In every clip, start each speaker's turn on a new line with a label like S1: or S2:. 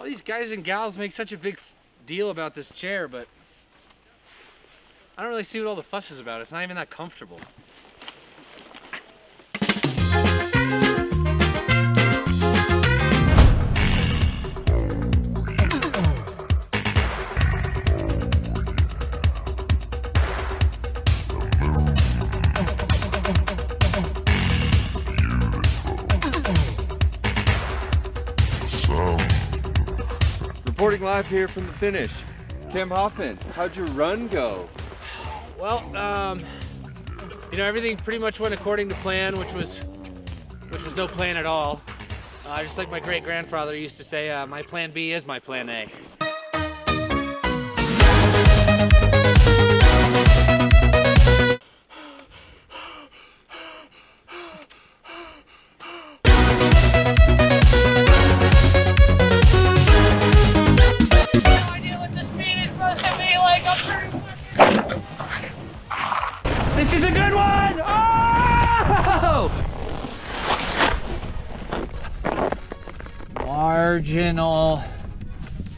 S1: all these guys and gals make such a big deal about this chair, but I don't really see what all the fuss is about. It's not even that comfortable.
S2: Reporting live here from the finish. Cam Hoffman, how'd your run go?
S1: Well, um, you know, everything pretty much went according to plan, which was, which was no plan at all. Uh, just like my great grandfather used to say, uh, my plan B is my plan A. This is a good one! Oh! Marginal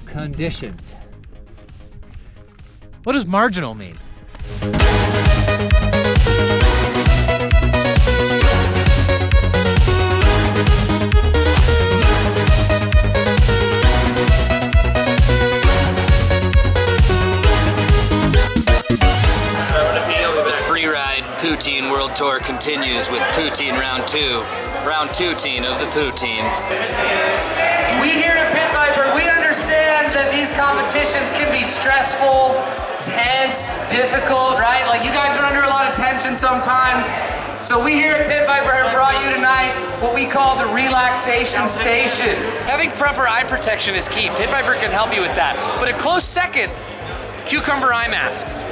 S1: conditions. What does marginal mean?
S3: Poutine world tour continues with poutine round two, round two teen of the poutine.
S4: We here at Pit Viper, we understand that these competitions can be stressful, tense, difficult, right? Like you guys are under a lot of tension sometimes. So we here at Pit Viper have brought you tonight what we call the relaxation station. Having proper eye protection is key. Pit Viper can help you with that. But a close second, cucumber eye masks.